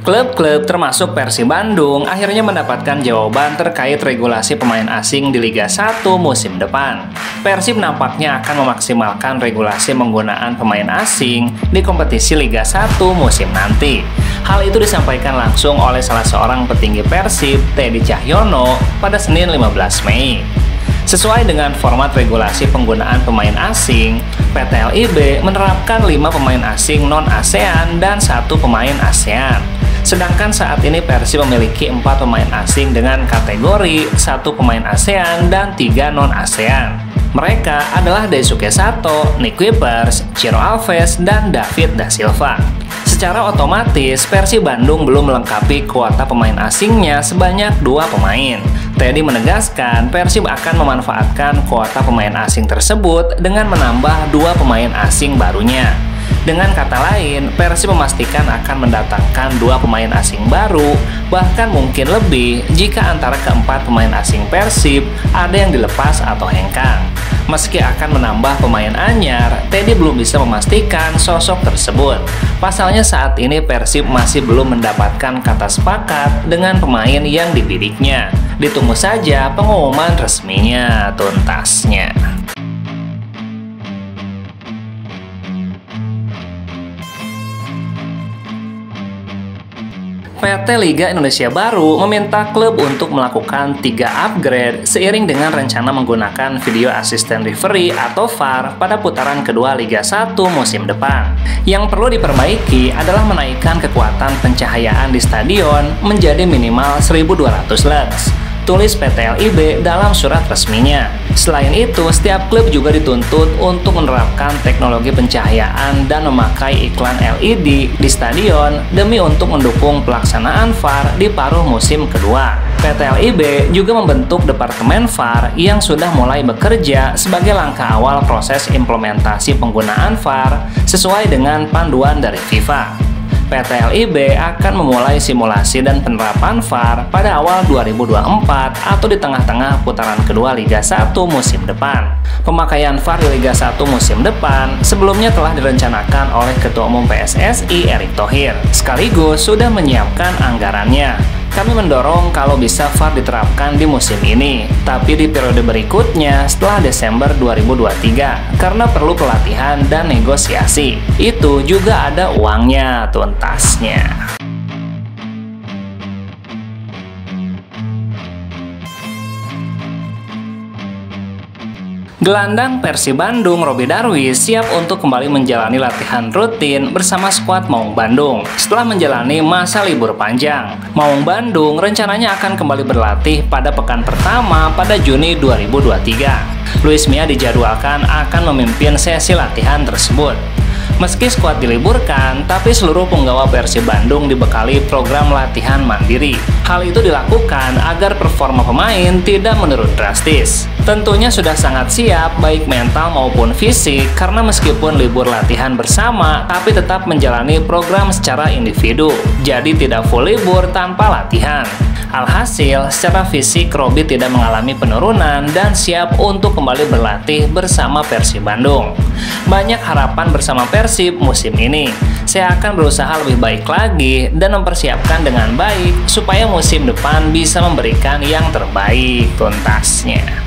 Klub-klub termasuk Persib Bandung akhirnya mendapatkan jawaban terkait regulasi pemain asing di Liga 1 musim depan. Persib nampaknya akan memaksimalkan regulasi penggunaan pemain asing di kompetisi Liga 1 musim nanti. Hal itu disampaikan langsung oleh salah seorang petinggi Persib, Teddy Cahyono, pada Senin 15 Mei. Sesuai dengan format regulasi penggunaan pemain asing, PT LIB menerapkan 5 pemain asing non-ASEAN dan satu pemain ASEAN. Sedangkan saat ini Persib memiliki empat pemain asing dengan kategori satu pemain ASEAN dan tiga non-ASEAN. Mereka adalah Daisuke Sato, Nick Wipers, Ciro Alves, dan David Da Silva. Secara otomatis, Persib Bandung belum melengkapi kuota pemain asingnya sebanyak dua pemain. Teddy menegaskan Persib akan memanfaatkan kuota pemain asing tersebut dengan menambah dua pemain asing barunya. Dengan kata lain, Persib memastikan akan mendatangkan dua pemain asing baru, bahkan mungkin lebih jika antara keempat pemain asing Persib ada yang dilepas atau hengkang. Meski akan menambah pemain anyar, Teddy belum bisa memastikan sosok tersebut. Pasalnya saat ini Persib masih belum mendapatkan kata sepakat dengan pemain yang dibidiknya. Ditunggu saja pengumuman resminya tuntasnya. PT Liga Indonesia Baru meminta klub untuk melakukan tiga upgrade seiring dengan rencana menggunakan video assistant referee atau VAR pada putaran kedua Liga 1 musim depan. Yang perlu diperbaiki adalah menaikkan kekuatan pencahayaan di stadion menjadi minimal 1200 lux tulis PT LIB dalam surat resminya. Selain itu, setiap klub juga dituntut untuk menerapkan teknologi pencahayaan dan memakai iklan LED di stadion demi untuk mendukung pelaksanaan VAR di paruh musim kedua. PT LIB juga membentuk Departemen VAR yang sudah mulai bekerja sebagai langkah awal proses implementasi penggunaan VAR sesuai dengan panduan dari FIFA. PT LIB akan memulai simulasi dan penerapan VAR pada awal 2024 atau di tengah-tengah putaran kedua Liga 1 musim depan. Pemakaian VAR di Liga 1 musim depan sebelumnya telah direncanakan oleh Ketua Umum PSSI Erick Thohir, sekaligus sudah menyiapkan anggarannya. Kami mendorong kalau bisa VAR diterapkan di musim ini, tapi di periode berikutnya setelah Desember 2023 karena perlu pelatihan dan negosiasi. Itu juga ada uangnya tuntasnya. Gelandang Persib Bandung Robi Darwis siap untuk kembali menjalani latihan rutin bersama skuad Maung Bandung setelah menjalani masa libur panjang. Maung Bandung rencananya akan kembali berlatih pada pekan pertama pada Juni 2023. Luis Mia dijadwalkan akan memimpin sesi latihan tersebut. Meski skuad diliburkan, tapi seluruh penggawa Persib Bandung dibekali program latihan mandiri. Hal itu dilakukan agar performa pemain tidak menurun drastis. Tentunya sudah sangat siap baik mental maupun fisik karena meskipun libur latihan bersama, tapi tetap menjalani program secara individu. Jadi tidak full libur tanpa latihan. Alhasil, secara fisik Robi tidak mengalami penurunan dan siap untuk kembali berlatih bersama Persib Bandung. Banyak harapan bersama Persib musim ini. Saya akan berusaha lebih baik lagi dan mempersiapkan dengan baik supaya musim depan bisa memberikan yang terbaik tuntasnya.